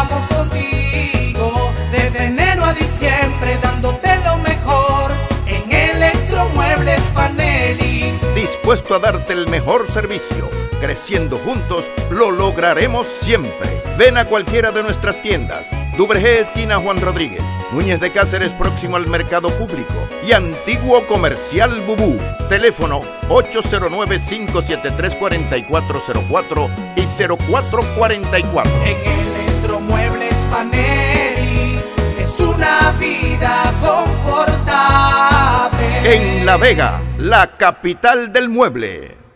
estamos contigo desde enero a diciembre dándote lo mejor en Electromuebles Panelis. Dispuesto a darte el mejor servicio. Creciendo juntos lo lograremos siempre. Ven a cualquiera de nuestras tiendas. Dubrejé esquina Juan Rodríguez, Núñez de Cáceres próximo al Mercado Público y Antiguo Comercial Bubú. Teléfono 809-573-4404 y 0444. En La Vega, la capital del mueble.